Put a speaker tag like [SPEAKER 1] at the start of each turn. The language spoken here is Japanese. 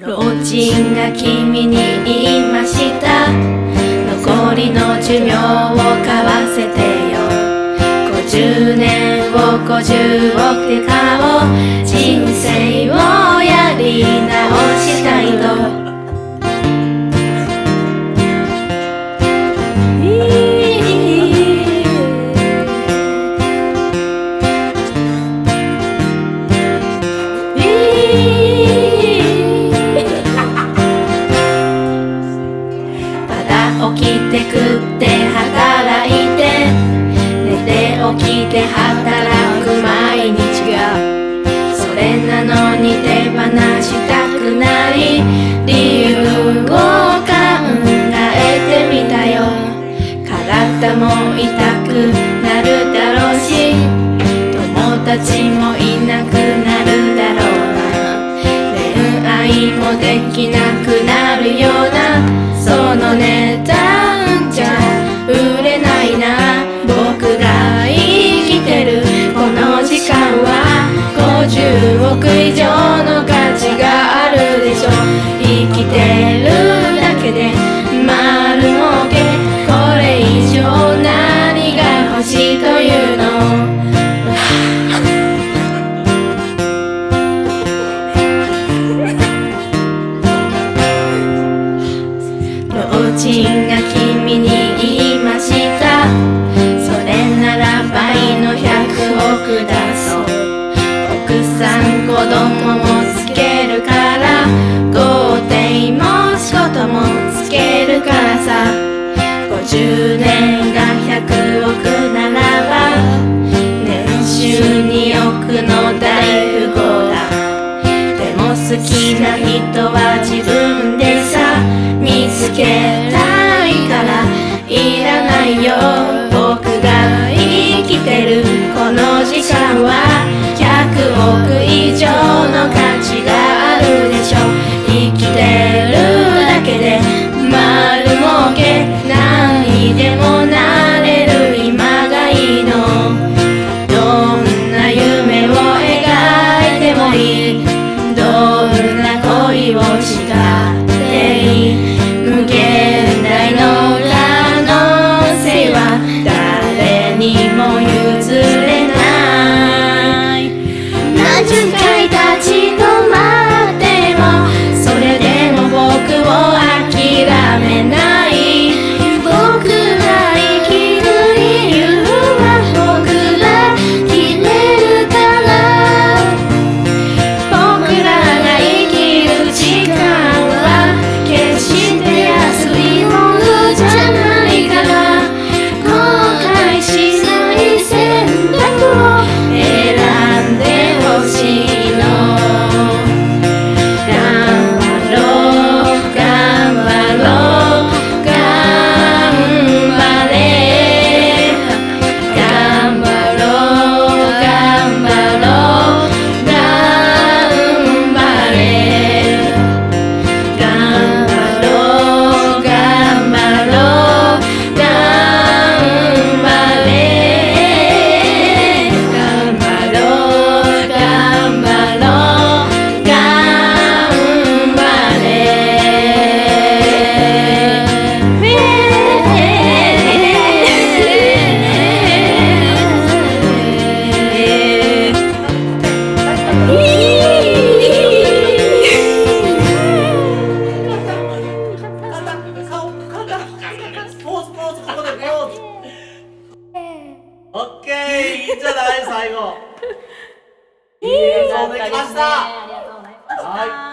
[SPEAKER 1] 老人が君に言いました。残りの寿命を買わせてよ。50年を50億で買おう。人生をやり直し起きて食って働いて。寝て起きて働く毎日が。それなのに手放したくない。理由を考えてみたよ。体も痛くなるだろうし。友達もいなくなるだろうな。恋愛もできなくなる。るようなそのネタ。人が君に言いました。それなら倍の100億だそう奥さん子供もつけるから豪邸も仕事もつけるからさ。50年が100億ならば年収2億の大富豪だ。でも好きな人は自分でさ見つけたいからいら
[SPEAKER 2] い最後いい映像できました。
[SPEAKER 3] ありがとうございました。
[SPEAKER 2] はい